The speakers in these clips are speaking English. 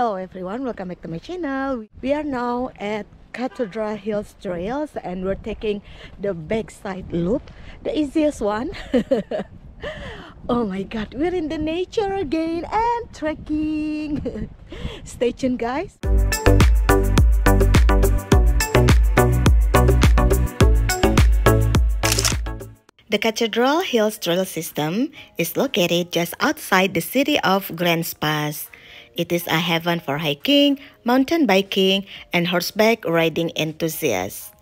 Hello everyone, welcome back to my channel. We are now at Cathedral Hills Trails and we're taking the backside loop, the easiest one. oh my god, we're in the nature again and trekking. Stay tuned guys. The Cathedral Hills Trail System is located just outside the city of Grants Pass. It is a heaven for hiking, mountain biking, and horseback riding enthusiasts.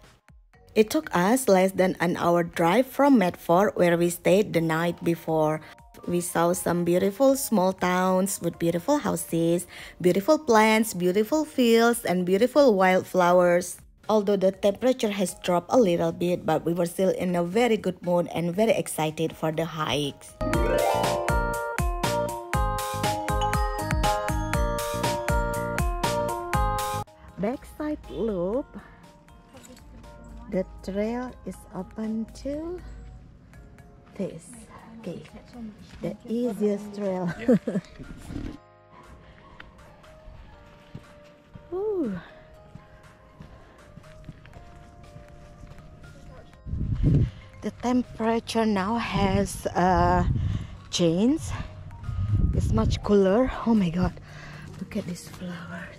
It took us less than an hour drive from Medford where we stayed the night before. We saw some beautiful small towns with beautiful houses, beautiful plants, beautiful fields, and beautiful wildflowers. Although the temperature has dropped a little bit, but we were still in a very good mood and very excited for the hikes. The trail is open to this. Okay, the easiest trail. Ooh. the temperature now has uh, changed it's much cooler oh my god look at these flowers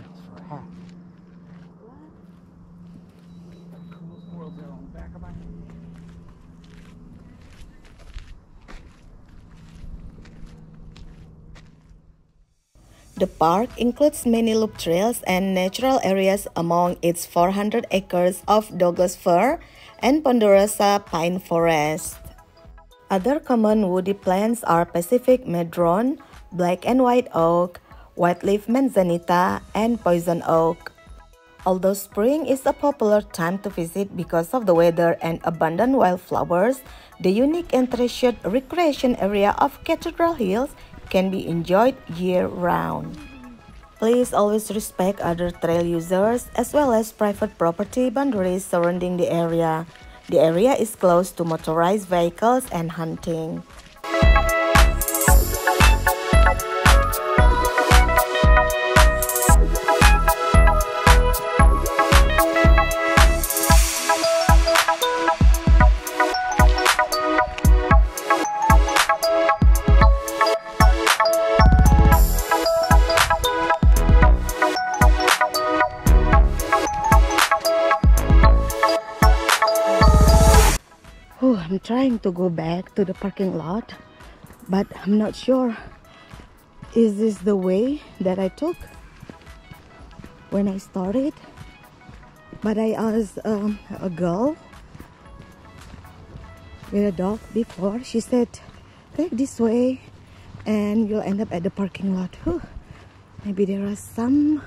for a hat. The park includes many loop trails and natural areas among its 400 acres of Douglas fir and ponderosa pine forest. Other common woody plants are Pacific madrone, black and white oak, white-leaf manzanita, and poison oak. Although spring is a popular time to visit because of the weather and abundant wildflowers, the unique and treasured recreation area of Cathedral Hills can be enjoyed year-round. Please always respect other trail users as well as private property boundaries surrounding the area. The area is closed to motorized vehicles and hunting. Trying to go back to the parking lot, but I'm not sure. Is this the way that I took when I started? But I asked um, a girl with a dog before. She said, take this way and you'll end up at the parking lot. Whew. Maybe there are some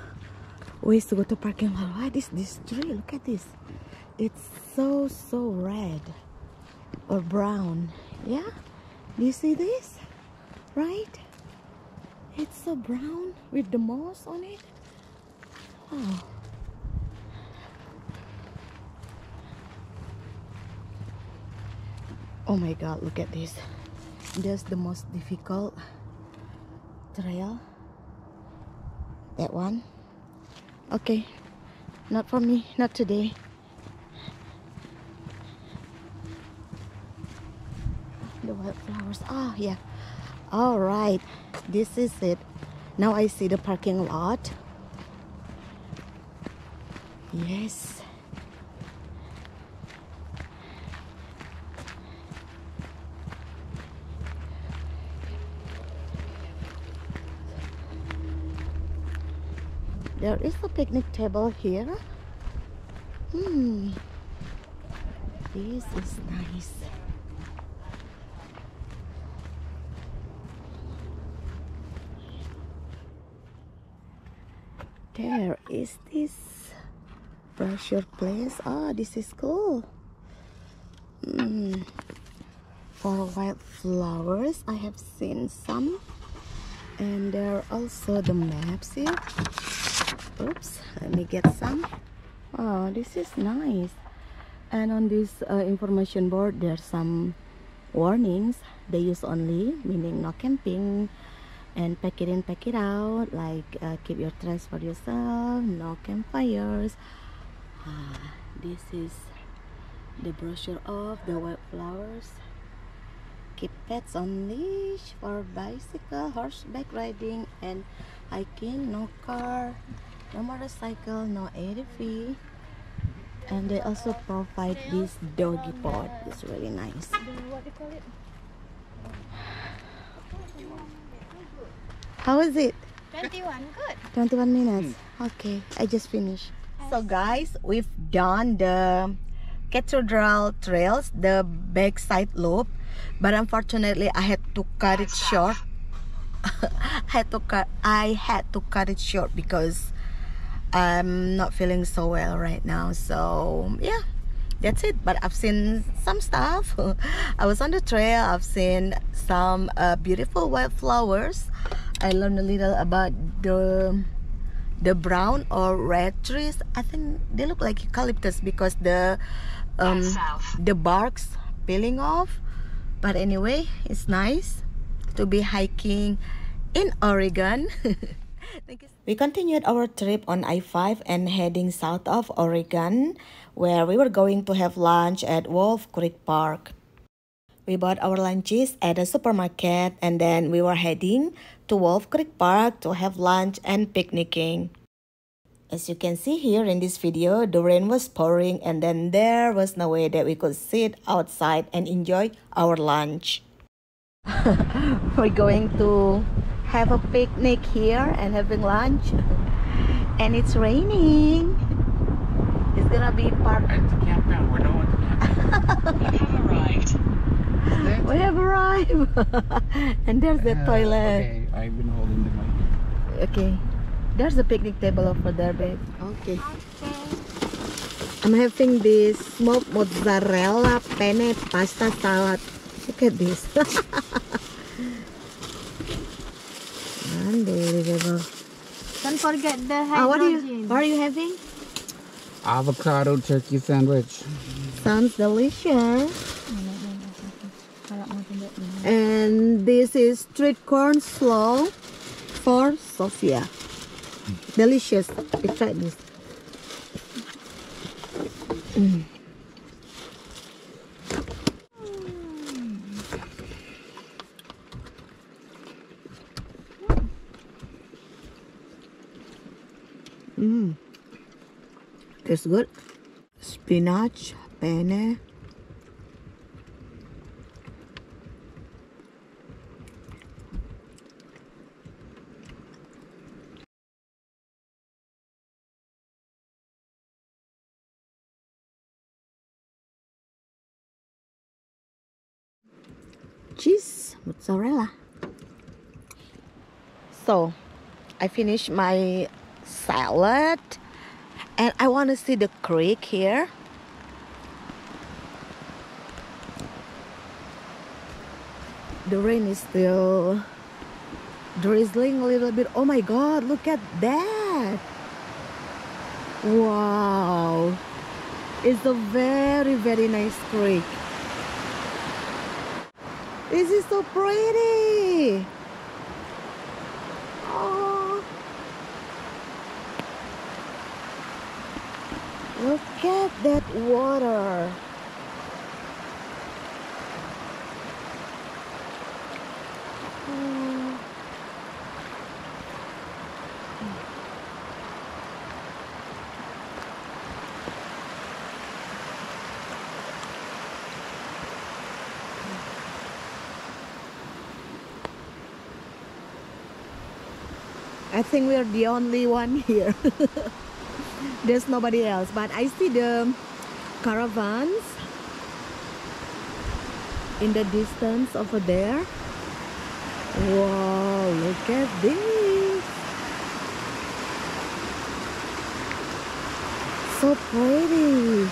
ways to go to parking lot. What is this tree? Look at this. It's so, so red or brown. Yeah. Do you see this? Right? It's so brown with the moss on it. Oh my god look at this. That's the most difficult trail. That one. Okay. Not for me. Not today the wildflowers ah yeah. All right. This is it. Now i see the parking lot. Yes. There is a picnic table here. Hmm. This is nice there is this? Brochure place oh this is cool. Mm. for wildflowers i have seen some. And there are also the maps here. Oops let me get some. Oh this is nice. And on this uh, information board there's some warnings. They use only meaning no camping and pack it in pack it out. Like uh, keep your trash for yourself no campfires ah, this is the brochure of the wildflowers keep pets on leash for bicycle horseback riding and hiking. No car no motorcycle no ATV and they also provide this doggy pod. It's really nice how is it? 21, good. 21 minutes. Okay i just finished. So guys we've done the cathedral trails the backside loop but unfortunately i had to cut it short. I had to cut i had to cut it short because i'm not feeling so well right now. So yeah that's it. But i've seen some stuff. I was on the trail. I've seen some uh, beautiful wildflowers i learned a little about the the brown or red trees. I think they look like eucalyptus because the um the barks peeling off. But anyway it's nice to be hiking in oregon. We continued our trip on i5 and heading south of oregon where we were going to have lunch at wolf creek park we bought our lunches at a supermarket and then we were heading to Wolf Creek Park to have lunch and picnicking. As you can see here in this video, the rain was pouring and then there was no way that we could sit outside and enjoy our lunch. We're going to have a picnic here and having lunch and it's raining. It's gonna be park. At the campground where no one have arrived. We have arrived and there's the Uh, toilet. Okay, I've been holding the mic. Okay. There's a picnic table over there, babe. Okay. okay. I'm having this smoked mozzarella penne pasta salad. Look at this. Unbelievable. Don't forget the Ah, what are you what are you having? Avocado turkey sandwich. Sounds delicious. And this is street corn slaw for Sofia. Delicious. We tried this. Mm. Mm. Tastes good. Spinach, penne. Cheese mozzarella. So i finished my salad and i want to see the creek here. The rain is still drizzling a little bit. Oh my god look at that! Wow! It's a very very nice creek this is so pretty. Oh. Look at that water. Oh. I think we're the only one here. There's nobody else, but I see the caravans in the distance over there. Wow, look at this. So pretty.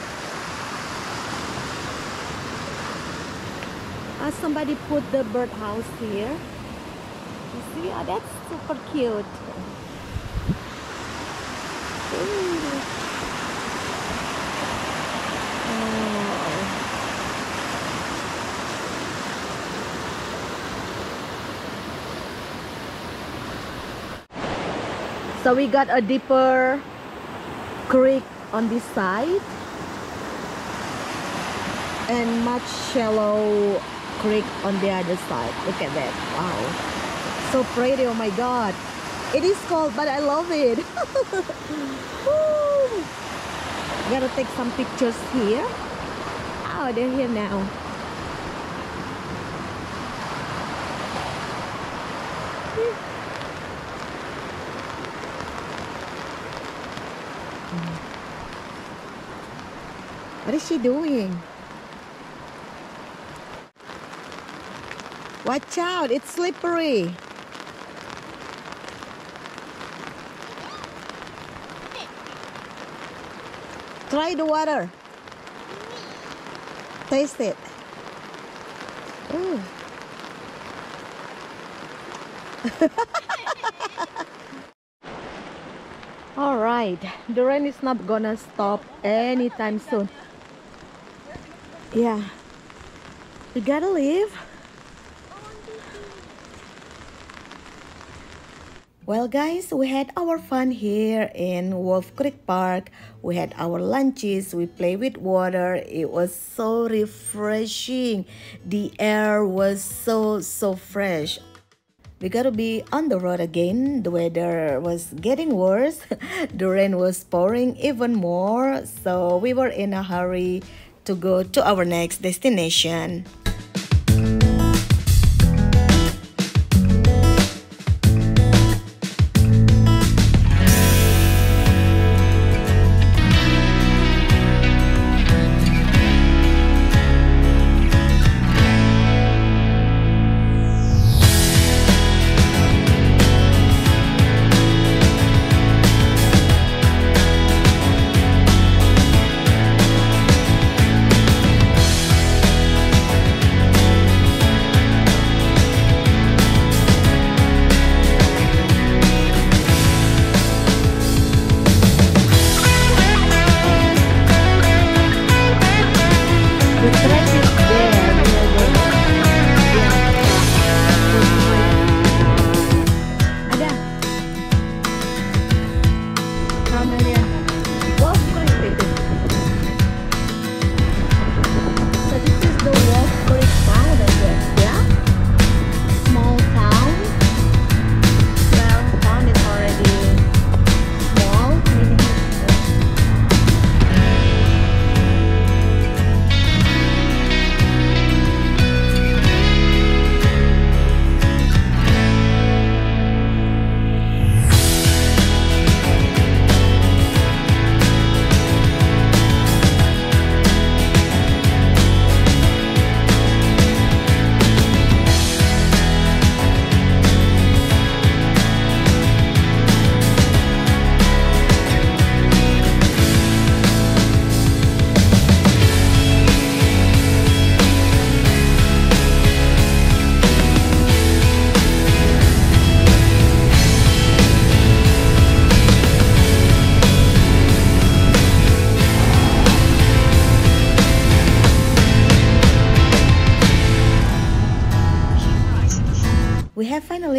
Uh, somebody put the birdhouse here. See, oh, that's super cute. So we got a deeper creek on this side and much shallow creek on the other side. Look at that. Wow. So pretty. Oh my god. It is cold, but I love it. Gotta take some pictures here. Oh, they're here now. What is she doing? Watch out, it's slippery. Try the water. Taste it. Ooh. Mm. All right, the rain is not gonna stop anytime soon. Yeah, we gotta leave. Well guys, we had our fun here in Wolf Creek Park. We had our lunches, we played with water. It was so refreshing. The air was so, so fresh. We gotta be on the road again. The weather was getting worse. the rain was pouring even more. So we were in a hurry to go to our next destination.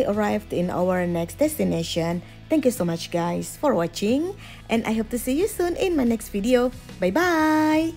arrived in our next destination. Thank you so much guys for watching and I hope to see you soon in my next video. Bye bye!